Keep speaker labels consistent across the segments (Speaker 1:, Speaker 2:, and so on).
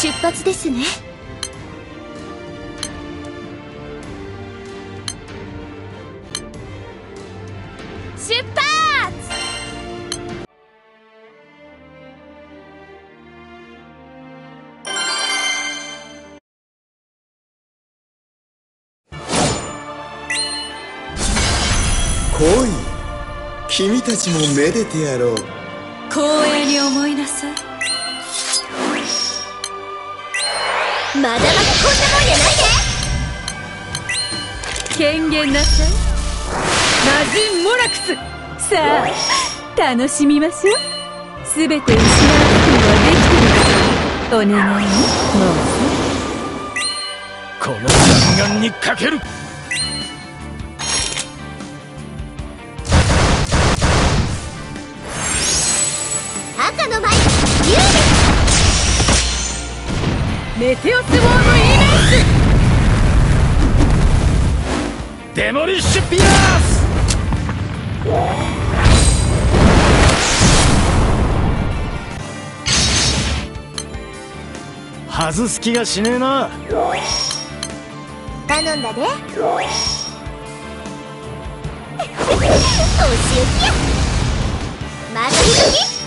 Speaker 1: 出発ですね。出発！
Speaker 2: 君たちもめでてやろう。
Speaker 1: 光栄に思いなさいまだまだこんなもんやないで。
Speaker 3: 権限なさい。魔人モラクス。さあ楽しみましょう。すべて失う覚悟はできてる。お願い。ねも
Speaker 4: この弾丸にかける。
Speaker 1: 赤の舞有利
Speaker 3: うメテオスウォームイメ
Speaker 4: デモリッシュピアース。外す気がしねえな。
Speaker 1: 頼んだで。お仕置きやまだ一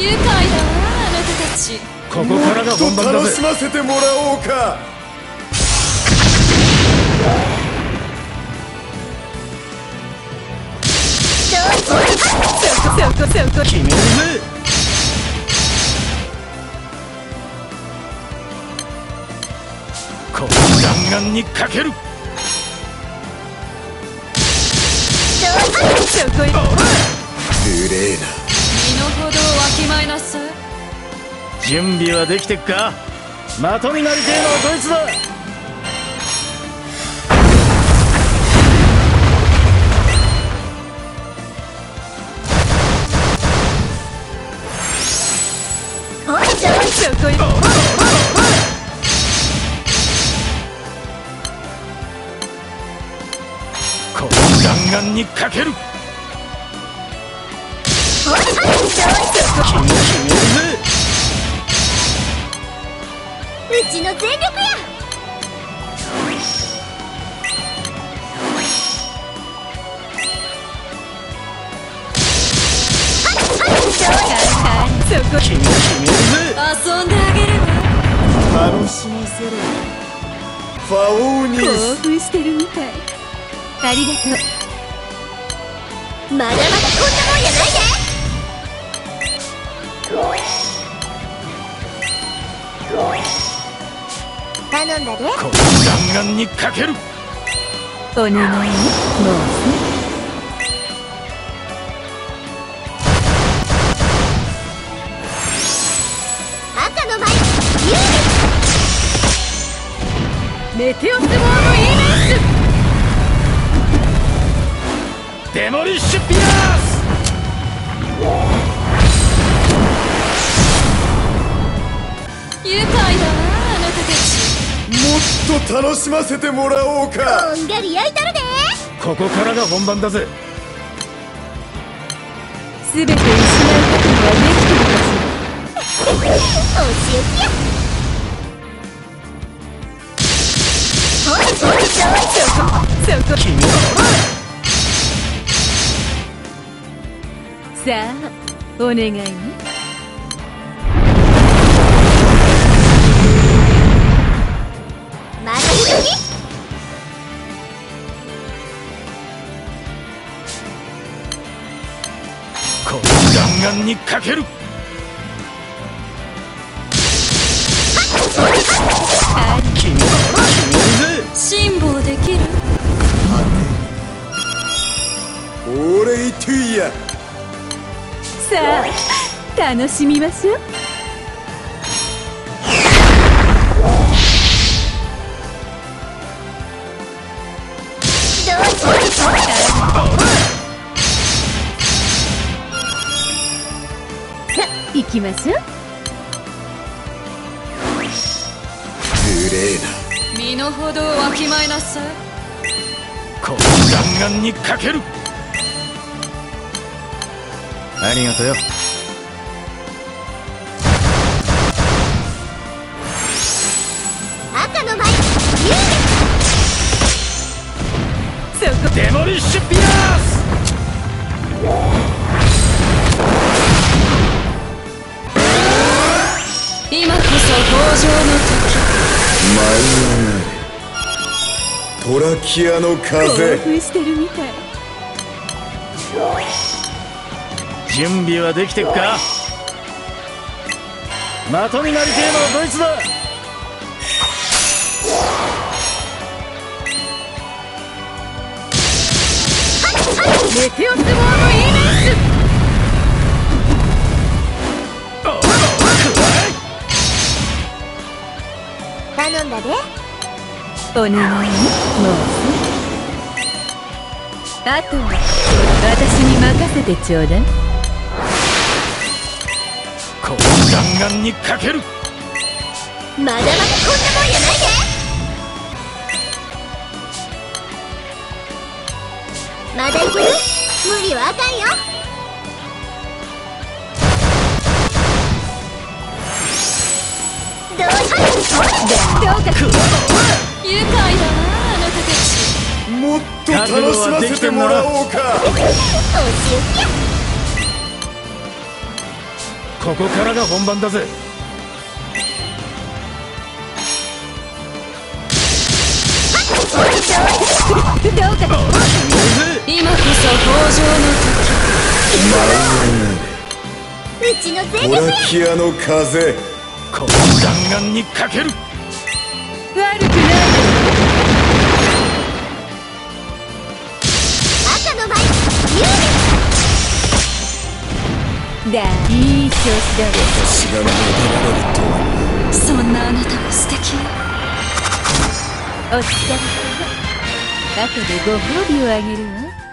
Speaker 3: 愉快だわあなたたち
Speaker 4: ここからが本番だぜ。
Speaker 2: 楽しませてもらおうか。
Speaker 4: 決めるぜ。この弾丸にかける。
Speaker 2: 無礼な。
Speaker 3: 身の程をわきまえなさい
Speaker 4: 準備はできてっか？的になりてえのはこいつだ
Speaker 3: そこへ
Speaker 4: この弾丸にかける。決め決めるぜ
Speaker 1: うちの全力や。
Speaker 3: そこ
Speaker 4: 決め決めるぜ
Speaker 3: 遊んであげる。わ
Speaker 2: 楽しませろファオーニ
Speaker 3: 興
Speaker 2: ス
Speaker 3: 奮してるみたい。ありがとう。
Speaker 1: まだまだこんなもんやないで頼んだで
Speaker 4: この弾丸にかける。
Speaker 3: お願いうメテオスウォームイメー
Speaker 4: デモリッシュピアー
Speaker 2: と楽しませてもらおうか。
Speaker 1: こんがり焼いたるで。
Speaker 4: ここからが本番だぜ。
Speaker 3: すべて失う覚悟はできてるかし
Speaker 1: お仕置きや。ほいほいほい
Speaker 3: らそこ。
Speaker 4: 君
Speaker 3: さあお願いね
Speaker 4: この弾丸にかける。
Speaker 3: さあ楽しみましょうきましょう
Speaker 2: な。
Speaker 3: 身の程をわきまえなさい。
Speaker 4: このにかける。ありがとうよデモリッシュピラース。
Speaker 2: 舞い上がれトラキアの
Speaker 3: 時興
Speaker 2: 風。
Speaker 3: 奮してるみたい
Speaker 4: 準備はできてっか？的になりてえのはどいつだ。
Speaker 3: メテオスモーのイメー
Speaker 1: 頼んだで
Speaker 3: お願いねもうあとは私に任せてちょうだい。
Speaker 4: こう弾丸にかける。
Speaker 1: まだまだこんなもんやないで。まだいける無理はあかんよどうし
Speaker 3: どうか。愉快だなあなたたち
Speaker 2: もっと楽しませてもらおうか。
Speaker 4: ここからが本番だぜ。
Speaker 3: どうか今こそ登場
Speaker 1: うちの全
Speaker 2: ト
Speaker 1: 力や
Speaker 2: ラキアの風
Speaker 4: この弾丸にかける。
Speaker 3: 悪くない
Speaker 1: 赤の舞有利
Speaker 3: だいい調子だ。
Speaker 2: 私がめでられるとは。
Speaker 3: そんなあなたも素敵。よお疲れ。様後でご褒美をあげるわ